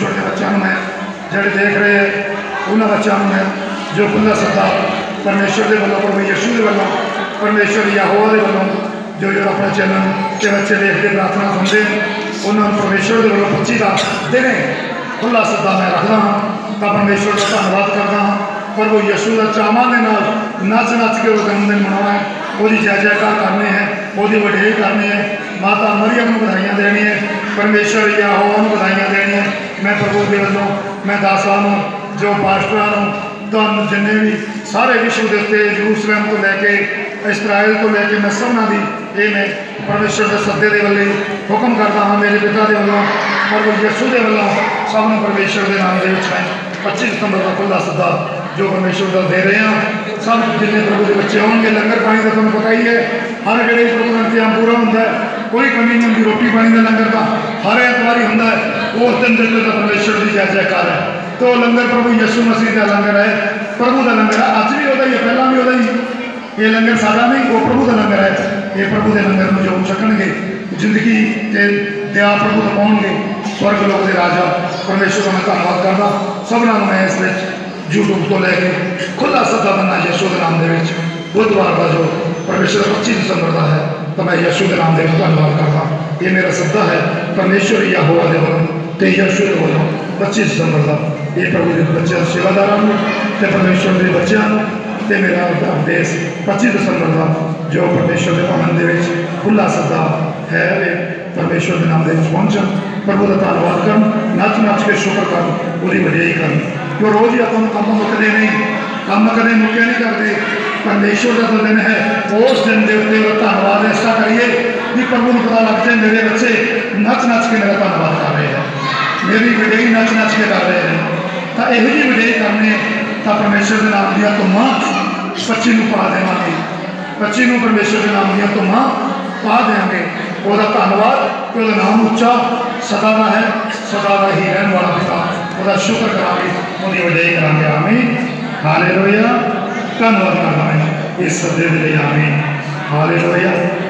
چھوٹے بچوں میں جڑے دیکھ رہے ہیں انہوں بچوں میں جو کلہ سدا پرمیشور دے پر میشو دے یشو پرمیشور یا ہوا دے دلوں جو جو اپنا چینل کے بچے دیکھ دے براتنا سمجھے انہوں پرمیشور دے پرچی کا دن ہے کلہ سدا میں رکھ ہاں، دا ہوں تا پرمیشور دے کا کر دا ہوں پر وہ یسو پربھو یشو نال نچ نچ کے وہ دن دن منا ہے وہ ہیں وہ دی وہی کرنے ہیں ماتا مریم نے بدھائیاں دینی ہے پرمیشور یا ہوا نے بدھائیاں دینی ہے ਮੈਂ ਪ੍ਰਭੂ ਦੇ ਵੱਲੋਂ ਮੈਂ ਦਾਸਾਂ ਨੂੰ ਜੋ ਪਾਸਟਰਾਂ ਨੂੰ ਤੁਹਾਨੂੰ ਜਿੰਨੇ ਵੀ ਸਾਰੇ ਵਿਸ਼ਵ ਦੇ ਉੱਤੇ ਯਰੂਸ਼ਲਮ ਤੋਂ ਲੈ ਕੇ ਇਸਰਾਇਲ ਤੋਂ ਲੈ ਕੇ ਮੈਂ ਸਭਨਾਂ ਦੀ ਇਹ ਮੈਂ ਪਰਮੇਸ਼ਰ ਦੇ ਸੱਦੇ ਦੇ ਵੱਲੇ ਹੁਕਮ ਕਰਦਾ ਹਾਂ ਮੇਰੇ ਪਿਤਾ ਦੇ ਵੱਲੋਂ ਪ੍ਰਭੂ ਯਿਸੂ ਦੇ ਵੱਲੋਂ ਸਭ ਨੂੰ ਪਰਮੇਸ਼ਰ ਦੇ ਨਾਮ ਦੇ ਵਿੱਚ ਮੈਂ 25 ਸਤੰਬਰ ਦਾ ਖੁੱਲਾ ਸੱਦਾ ਜੋ ਪਰਮੇਸ਼ਰ ਦਾ ਦੇ ਰਹੇ ਹਾਂ ਸਭ ਜਿੰਨੇ ਪ੍ਰਭੂ ਦੇ ਬੱਚੇ ਹੋਣਗੇ ਲੰਗਰ ਪਾਣੀ ਦਾ ਤੁਹਾਨੂੰ ਪਤਾ ਹੀ ਹੈ ਹਰ ਵੇਲੇ ਪ੍ਰਭੂ ਦਾ ਇੰਤਜ਼ਾਮ ਪੂਰਾ ਹੁੰਦਾ ਕੋਈ ਕਮੀ ਨਹੀਂ ਹੁੰਦੀ ਰੋਟੀ ਪਾਣੀ ਦਾ ਲੰਗਰ ਦਾ ਹਰ ਐਤਵਾਰੀ ਹੁੰਦਾ ਹੈ لنگر پرمیشور دی جائے جائے کار ہے تو لنگر پربو یسو مسیح دے لنگر ہے پربو کا لنگر ہے آج بھی ہو دا یہ پہلا بھی ہو دا ہی یہ لنگر سارا نہیں وہ لنگر ہے یہ دے لنگر میں جو چکن گے جندگی کے دیا پربھو گے سورگ لوگ دے راجہ پرمیشور کا میں دنواد کرنا سب نام میں اس یو ٹیوب کو لے کے کھلا بننا یسو دے نام دے بچ دن بردوار دا جو پرمیشور پچیس دسمبر دا ہے تو میں یسو دے نام دے بچ دنواد کردہ یہ میرا سدا ہے پرمیشور یا ہوا دے دی تجرشہ پچیس دسمبر کا یہ پربو بچے شروع پرمیشور دیس پچیس دسمبر کا جو پرمیشور پون کے کھلا سدا ہے پہ پرمیشور نام دن پہنچا پربھو کا دنواد کر نچ نچ کے شکر کر پوری وجہ کروز ہی اپنا کم کرنے کا مکیا نہیں کرتے پرمیشور کا دن ہے اس دنواد اس طرح کریے کہ جی پربھو متا رکھتے میرے بچے نچ نچ کے میرا دنواد کر رہے ہیں میری وڈائی نچ نچ کے کر رہے ہیں تو یہ وڈیائی کرنے تو پرمیشور نام دیا تو سچی پا دے سچی پرمیشور کے نام دیا تو دیا گے اور دنواد نام اچا سد کا ہے سدا کا ہی رہن والا پتا وہ شکر کرا گی وہ وڈیا کر کے آئیے ہارے رویہ کریں یہ سب سے ہارے رویہ